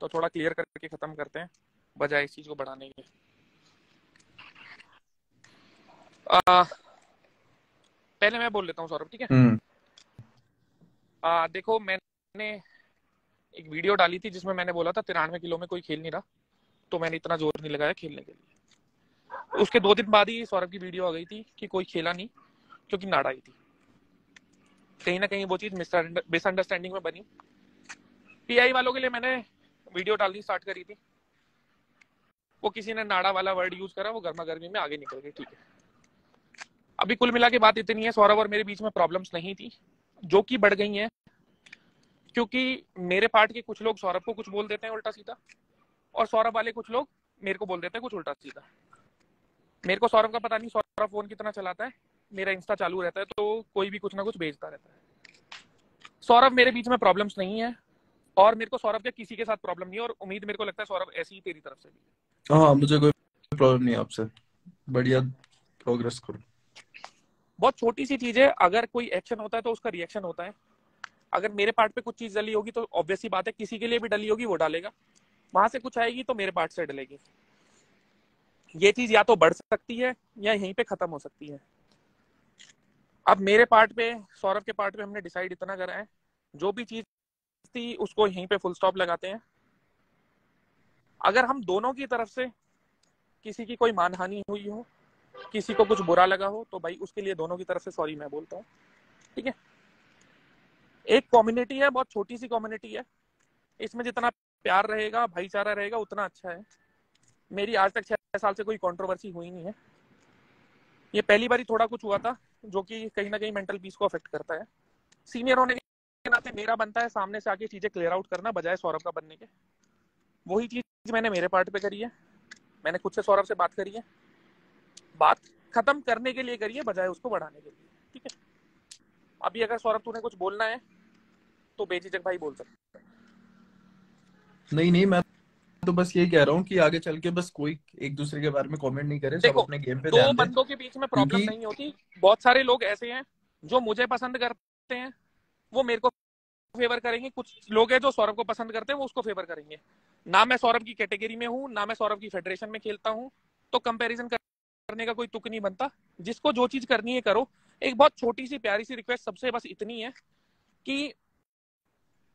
तो थोड़ा क्लियर करके खत्म करते हैं बजाय इस चीज़ को बढ़ाने के आ, पहले मैं बोल लेता हूँ सौरभ ठीक है? हम्म। आ, देखो मैंने एक वीडियो डाली थी जिसमें मैंने बोला था तिरानवे किलो में कोई खेल नहीं रहा तो मैंने इतना ज़ोर नहीं लगाया खेलने के लिए। उसके दो दिन बाद ही सौरभ की वीडियो आ गई थी कि कोई खेला नहीं क्योंकि नाड़ आई थी। कहीं ना कहीं वो चीज़ मिसअंडरस्टैंडिंग में बनी। पीआई वालों के लिए मैंने वीडियो डालनी स्टार्ट करी थी। वो किसी ने नाड़ा वाला वर्ड यूज़ करा, वो गर्मा गर्मी में आगे निकल गई, ठीक है। अभी कुल मिला के बात इतनी है, सौरभ और मेरे बीच में प्रॉब्लम्स नहीं थी, जो कि बढ़ गई हैं, क्योंकि मेरे पार्ट के कुछ लोग सौरभ को कुछ बोल देते हैं उल्टा सीधा, और सौरभ वाले कुछ लोग मेरे को बोल देते हैं कुछ उल्टा सीधा। मेरे को सौरभ का पता नहीं, सौरभ फ़ोन कितना चलाता है, मेरा इंस्टा चालू रहता है तो कोई भी कुछ ना कुछ भेजता रहता है। सौरभ मेरे बीच में प्रॉब्लम्स नहीं है और मेरे को सौरभ के किसी के साथ प्रॉब्लम नहीं है और उम्मीद मेरे को लगता है सौरभ ऐसी ही तेरी तरफ़ से भी हाँ। मुझे कोई प्रॉब्लम नहीं आपसे। बढ़िया प्रोग्रेस करो। बहुत छोटी सी चीज़ है अगर कोई एक्शन होता है तो उसका रिएक्शन होता है। अगर मेरे पार्ट पे कुछ चीज़ डली होगी तो ऑब्वियस ही बात है किसी के लिए भी डली होगी वो डालेगा। वहाँ से कुछ आएगी तो मेरे पार्ट से डलेगी। ये चीज़ या तो बढ़ सकती है या यहीं पे खत्म हो सकती है। अब मेरे पार्ट पे सौरभ के पार्ट पे हमने डिसाइड इतना करा है। जो भी चीज़ थी उसको यहीं पे फुल स्टॉप लगाते हैं। अगर हम दोनों की तरफ़ से किसी की कोई मानहानि हुई हो, किसी को कुछ बुरा लगा हो तो भाई उसके लिए दोनों की तरफ़ से सॉरी मैं बोलता हूँ। ठीक है? एक कम्युनिटी है, बहुत छोटी सी कम्युनिटी है। इसमें जितना प्यार रहेगा, भाईचारा रहेगा, उतना अच्छा है। मेरी आज तक छह साल से कोई कंट्रोवर्सी हुई नहीं है। ये पहली बार थोड़ा कुछ हुआ था, जो कि कहीं ना कहीं मेंटल पीस को अफेक्ट करता है। सीनियर होने के नाते मेरा बनता है सामने से आके चीज़ें क्लियर आउट करना बजाय सौरभ का बनने के। वही चीज़ मैंने मेरे पार्ट पे करी है। मैंने खुद से सौरभ से बात करी है। बात खत्म करने के लिए करी है बजाय उसको बढ़ाने के लिए। ठीक है? अभी अगर सौरभ तूने कुछ बोलना है तो बेझिझक भाई बोल सकते नहीं नहीं मैं तो बस ये कह रहा हूँ कि आगे चल के बस कोई एक दूसरे के बारे में कमेंट नहीं करे सब अपने गेम पे दो बंदों के बीच में प्रॉब्लम नहीं होती। बहुत सारे लोग ऐसे हैं जो मुझे पसंद करते हैं वो मेरे को फेवर करेंगे। कुछ लोग हैं जो सौरभ को पसंद करते हैं, वो उसको फेवर करेंगे। ना मैं सौरभ की कैटेगरी में हूँ, ना मैं सौरभ की फेडरेशन में खेलता हूँ। तो कंपैरिजन करने का कोई तुक नहीं बनता। जिसको जो चीज़ करनी है करो। एक बहुत छोटी सी प्यारी सी रिक्वेस्ट सबसे बस इतनी है कि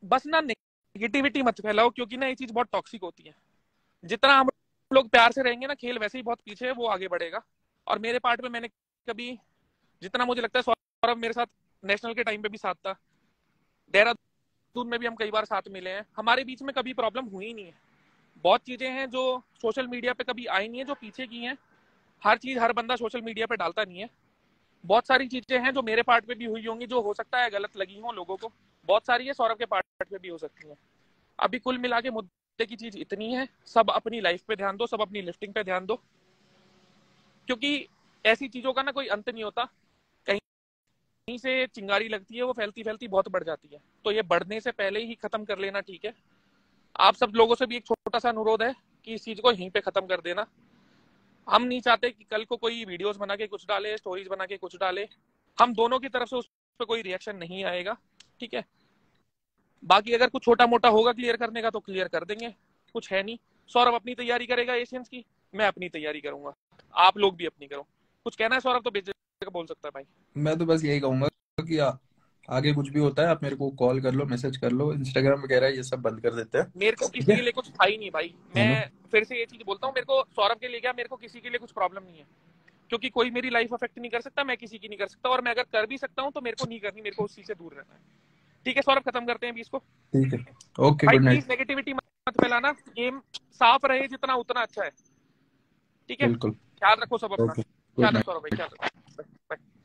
बस ना नेगेटिविटी मत फैलाओ, क्योंकि ना ये चीज़ बहुत टॉक्सिक होती है। जितना हम लोग प्यार से रहेंगे ना, खेल वैसे ही बहुत पीछे है, वो आगे बढ़ेगा। और मेरे पार्ट में मैंने कभी, जितना मुझे लगता है सौरभ मेरे साथ नेशनल के टाइम पे भी साथ था। देहरादून में भी हम कई बार साथ मिले हैं। हमारे बीच में कभी प्रॉब्लम हुई नहीं है। बहुत चीज़ें हैं जो सोशल मीडिया पे कभी आई नहीं है, जो पीछे की हैं। हर चीज़, हर बंदा सोशल मीडिया पे डालता नहीं है। बहुत सारी चीज़ें हैं जो मेरे पार्ट पे भी हुई होंगी, जो हो सकता है गलत लगी हो लोगों को। बहुत सारी है, सौरभ के पार्ट पे भी हो सकती है। अभी कुल मिला के मुद्दे की चीज़ इतनी है, सब अपनी लाइफ पे ध्यान दो, सब अपनी लिफ्टिंग पे ध्यान दो। क्योंकि ऐसी चीज़ों का ना कोई अंत नहीं होता। कहीं से चिंगारी लगती है, वो फैलती फैलती बहुत बढ़ जाती है। तो ये बढ़ने से पहले ही खत्म कर लेना, ठीक है? आप सब लोगों से भी एक छोटा सा अनुरोध है कि इस चीज़ को यहीं पे खत्म कर देना। हम नहीं चाहते कि कल को कोई वीडियोस बना के कुछ डाले, स्टोरीज बना के कुछ डाले। हम दोनों की तरफ़ से उस पर कोई रिएक्शन नहीं आएगा, ठीक है? बाकी अगर कुछ छोटा मोटा होगा क्लियर करने का तो क्लियर कर देंगे। कुछ है नहीं। सौरभ अपनी तैयारी करेगा एशियंस की, मैं अपनी तैयारी करूँगा। आप लोग भी अपनी करो। कुछ कहना है सौरभ तो बेझिझक बोल सकता है भाई? मैं तो बस यही कहूँगा कि आ, आगे कुछ भी होता है आप मेरे को कॉल कर लो मैसेज कर लो इंस्टाग्राम वगैरह ये सब बंद कर देते हैं। मेरे को किसी के लिए कुछ था ही नहीं भाई। मैं फिर से ये चीज़ बोलता हूँ मेरे को सौरभ के लिए क्या मेरे को किसी के लिए कुछ प्रॉब्लम नहीं है। क्योंकि कोई मेरी लाइफ अफेक्ट नहीं कर सकता मैं किसी की नहीं कर सकता और मैं अगर कर भी सकता हूँ तो मेरे को नहीं करनी मेरे को उस चीज़ से दूर रहना है। ठीक है सौरभ खत्म करते हैं इसको। ठीक है। ओके गुड नाइट नेगेटिविटी मत फैलाना गेम साफ़ रहे जितना उतना अच्छा है। ठीक है? बिल्कुल। ख्याल रखो सब अपना। ओके गुड ख्याल नाइट रखो